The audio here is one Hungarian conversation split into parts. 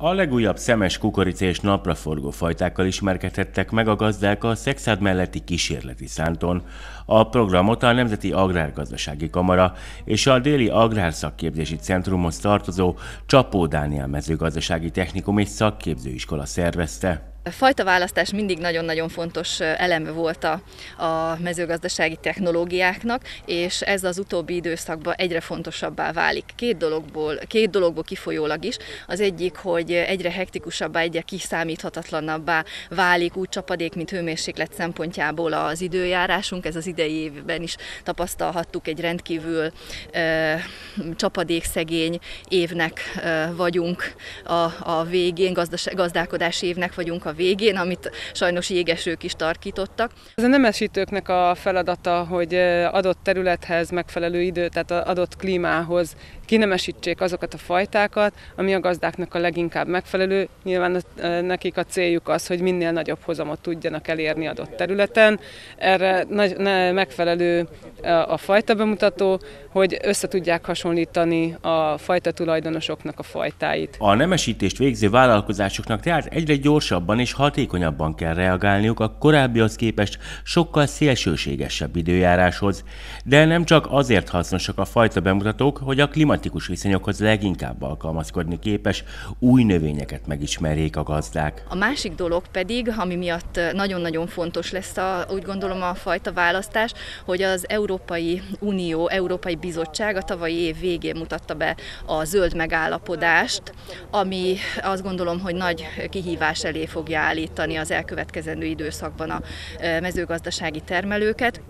A legújabb szemes kukorica és napraforgó fajtákkal ismerkedhettek meg a gazdák a Szexád melletti kísérleti szánton. A programot a Nemzeti Agrárgazdasági Kamara és a Déli Agrárszakképzési Centrumhoz tartozó Csapó Dániel mezőgazdasági technikum és szakképzőiskola szervezte. A fajtaválasztás mindig nagyon-nagyon fontos eleme volt a, a mezőgazdasági technológiáknak, és ez az utóbbi időszakban egyre fontosabbá válik. Két dologból, két dologból kifolyólag is. Az egyik, hogy egyre hektikusabbá, egyre kiszámíthatatlanabbá válik úgy csapadék, mint hőmérséklet szempontjából az időjárásunk. Ez az idei évben is tapasztalhattuk, egy rendkívül e, csapadékszegény évnek e, vagyunk a, a végén, gazdas, gazdálkodási évnek vagyunk a végén, amit sajnos jégesők is tarkítottak. Ez a nemesítőknek a feladata, hogy adott területhez megfelelő idő, tehát adott klímához kinemesítsék azokat a fajtákat, ami a gazdáknak a leginkább megfelelő. Nyilván nekik a céljuk az, hogy minél nagyobb hozamot tudjanak elérni adott területen. Erre megfelelő a fajta bemutató, hogy össze tudják hasonlítani a fajta tulajdonosoknak a fajtáit. A nemesítést végző vállalkozásoknak tehát egyre gyorsabban és hatékonyabban kell reagálniuk a korábbihoz képest sokkal szélsőségesebb időjáráshoz. De nem csak azért hasznosak a fajta bemutatók, hogy a klimatikus viszonyokhoz leginkább alkalmazkodni képes új növényeket megismerjék a gazdák. A másik dolog pedig, ami miatt nagyon-nagyon fontos lesz a, úgy gondolom a fajta választás, hogy az Európai Unió, Európai Bizottság a tavalyi év végén mutatta be a zöld megállapodást, ami azt gondolom, hogy nagy kihívás elé fogja állítani az elkövetkezendő időszakban a mezőgazdasági termelőket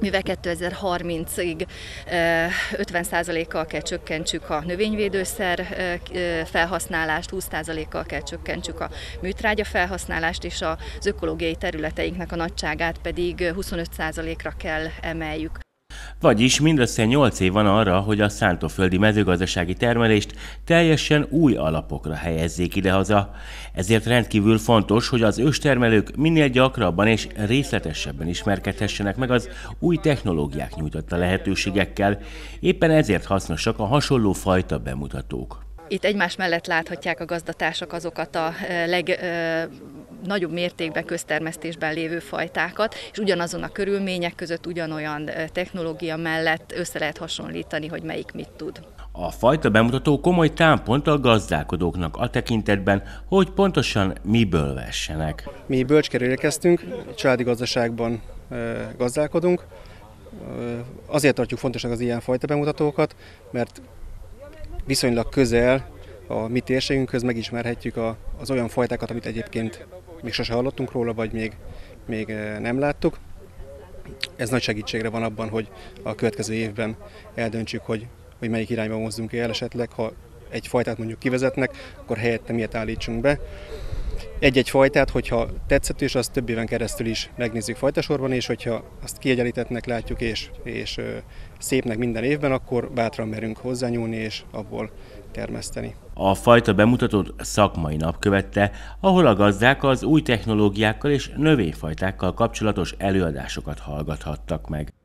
mivel 2030-ig 50%-kal kell csökkentsük a növényvédőszer felhasználást, 20%-kal kell csökkentsük a műtrágya felhasználást, és az ökológiai területeinknek a nagyságát pedig 25%-ra kell emeljük. Vagyis mindössze 8 év van arra, hogy a szántóföldi mezőgazdasági termelést teljesen új alapokra helyezzék idehaza. Ezért rendkívül fontos, hogy az őstermelők minél gyakrabban és részletesebben ismerkedhessenek meg az új technológiák nyújtotta lehetőségekkel. Éppen ezért hasznosak a hasonló fajta bemutatók. Itt egymás mellett láthatják a gazdatársak azokat a leg nagyobb mértékben köztermesztésben lévő fajtákat, és ugyanazon a körülmények között ugyanolyan technológia mellett össze lehet hasonlítani, hogy melyik mit tud. A fajta bemutató komoly támpont a gazdálkodóknak a tekintetben, hogy pontosan miből vessenek. Mi bölcskerül érkeztünk, családi gazdaságban gazdálkodunk. Azért tartjuk fontosnak az ilyen fajta bemutatókat, mert viszonylag közel a mi térségünkhöz megismerhetjük a, az olyan fajtákat, amit egyébként még sose hallottunk róla, vagy még, még nem láttuk. Ez nagy segítségre van abban, hogy a következő évben eldöntsük, hogy, hogy melyik irányba mozdunk el esetleg, ha egy fajtát mondjuk kivezetnek, akkor helyette miért állítsunk be. Egy-egy fajtát, hogyha tetszetős, azt több éven keresztül is megnézzük fajtasorban, és hogyha azt kiegyenlítettnek látjuk, és, és szépnek minden évben, akkor bátran merünk hozzányúlni, és abból termeszteni. A fajta bemutatót szakmai nap követte, ahol a gazdák az új technológiákkal és növényfajtákkal kapcsolatos előadásokat hallgathattak meg.